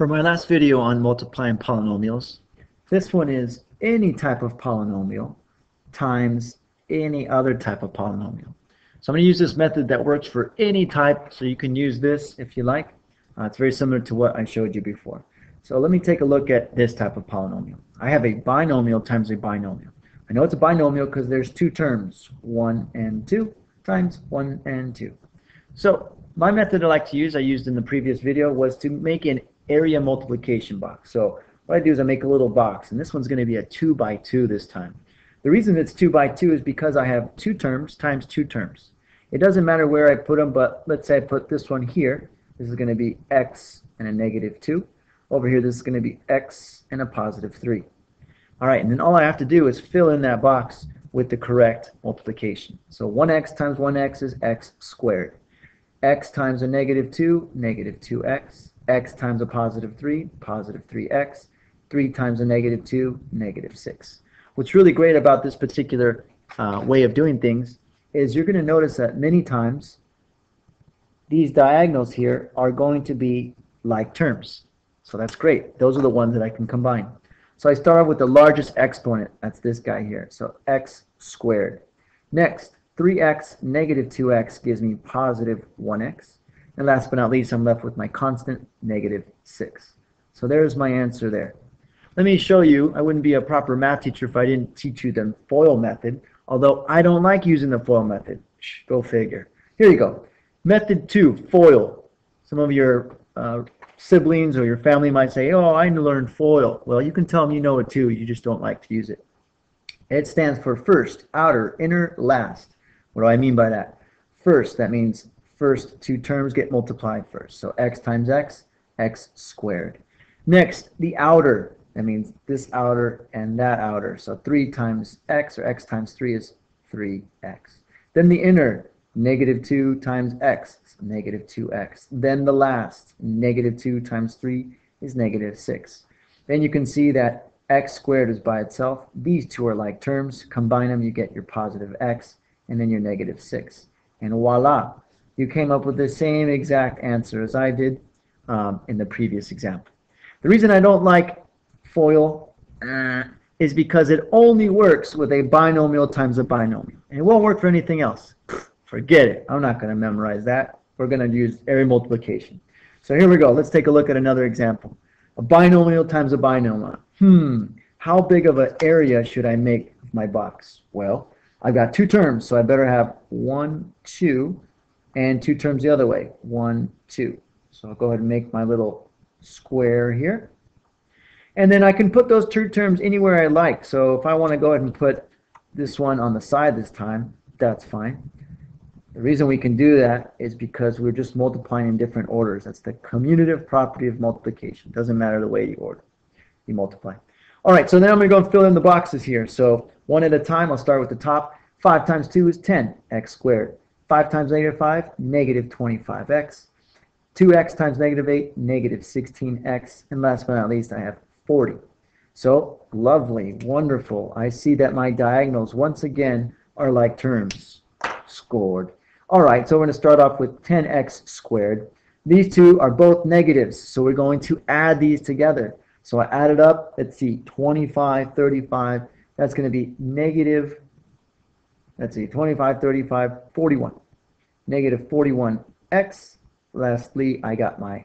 For my last video on multiplying polynomials, this one is any type of polynomial times any other type of polynomial. So I'm going to use this method that works for any type, so you can use this if you like. Uh, it's very similar to what I showed you before. So let me take a look at this type of polynomial. I have a binomial times a binomial. I know it's a binomial because there's two terms, 1 and 2 times 1 and 2. So my method I like to use, I used in the previous video, was to make an area multiplication box. So what I do is I make a little box, and this one's going to be a 2 by 2 this time. The reason it's 2 by 2 is because I have two terms times two terms. It doesn't matter where I put them, but let's say I put this one here. This is going to be x and a negative 2. Over here, this is going to be x and a positive 3. All right, and then all I have to do is fill in that box with the correct multiplication. So 1x times 1x is x squared. x times a negative 2, negative 2x. X times a positive 3, positive 3x. 3 times a negative 2, negative 6. What's really great about this particular uh, way of doing things is you're going to notice that many times these diagonals here are going to be like terms. So that's great. Those are the ones that I can combine. So I start off with the largest exponent. That's this guy here. So x squared. Next, 3x negative 2x gives me positive 1x. And last but not least, I'm left with my constant negative 6. So there's my answer there. Let me show you, I wouldn't be a proper math teacher if I didn't teach you the FOIL method, although I don't like using the FOIL method. Shh, go figure. Here you go. Method 2, FOIL. Some of your uh, siblings or your family might say, oh, I learned FOIL. Well, you can tell them you know it too, you just don't like to use it. It stands for first, outer, inner, last. What do I mean by that? First, that means first two terms get multiplied first. So x times x, x squared. Next, the outer. That means this outer and that outer. So 3 times x, or x times 3 is 3x. Then the inner, negative 2 times x, so negative 2x. Then the last, negative 2 times 3 is negative 6. Then you can see that x squared is by itself. These two are like terms. Combine them, you get your positive x, and then your negative 6. And voila, you came up with the same exact answer as I did um, in the previous example. The reason I don't like FOIL uh, is because it only works with a binomial times a binomial. And it won't work for anything else. Forget it. I'm not going to memorize that. We're going to use area multiplication. So here we go. Let's take a look at another example. A binomial times a binomial. Hmm, how big of an area should I make my box? Well, I've got two terms, so I better have one, two, and two terms the other way. One, two. So I'll go ahead and make my little square here. And then I can put those two terms anywhere I like. So if I want to go ahead and put this one on the side this time, that's fine. The reason we can do that is because we're just multiplying in different orders. That's the commutative property of multiplication. Doesn't matter the way you order. You multiply. All right, so now I'm going to go and fill in the boxes here. So one at a time, I'll start with the top. 5 times 2 is 10, x squared. 5 times negative 5, negative 25x. 2x times negative 8, negative 16x. And last but not least, I have 40. So, lovely, wonderful. I see that my diagonals, once again, are like terms. Scored. All right, so we're going to start off with 10x squared. These two are both negatives, so we're going to add these together. So I added up, let's see, 25, 35. That's going to be negative, let's see, 25, 35, 41. Negative 41x. Lastly, I got my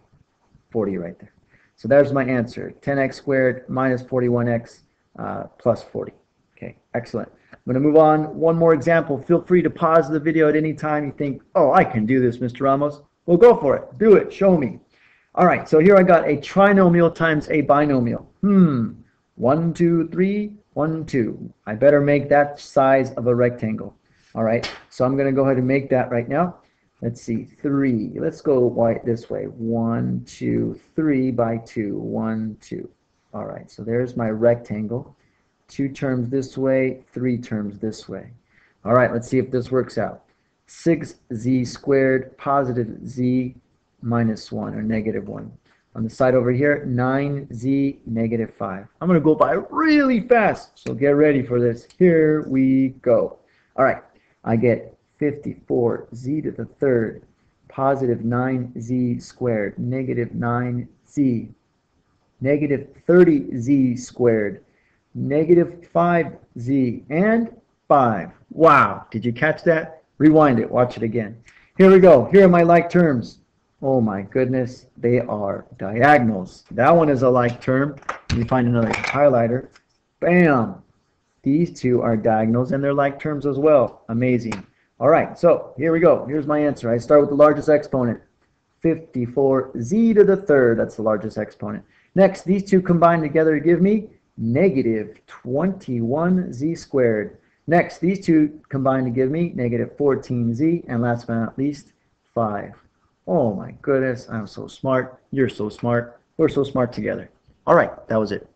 40 right there. So there's my answer, 10x squared minus 41x uh, plus 40. Okay, excellent. I'm going to move on. One more example. Feel free to pause the video at any time you think, oh, I can do this, Mr. Ramos. Well, go for it. Do it. Show me. All right, so here I got a trinomial times a binomial. Hmm, one, two, three, one, two. I better make that size of a rectangle. All right, so I'm going to go ahead and make that right now. Let's see, three. Let's go white this way. One, two, three by two. One, two. All right, so there's my rectangle. Two terms this way, three terms this way. All right, let's see if this works out. 6z squared positive z minus 1 or negative 1. On the side over here, 9z negative 5. I'm going to go by really fast, so get ready for this. Here we go. All right, I get 54 z to the third positive 9z squared negative 9z negative 30z squared, negative 5z, and 5. Wow, did you catch that? Rewind it, watch it again. Here we go. Here are my like terms. Oh my goodness, they are diagonals. That one is a like term. Me find another highlighter. Bam! These two are diagonals and they're like terms as well. Amazing. All right, so here we go. Here's my answer. I start with the largest exponent. 54z to the third, that's the largest exponent. Next, these two combined together to give me negative 21z squared. Next, these two combine to give me negative 14z, and last but not least, 5. Oh my goodness, I'm so smart. You're so smart. We're so smart together. All right, that was it.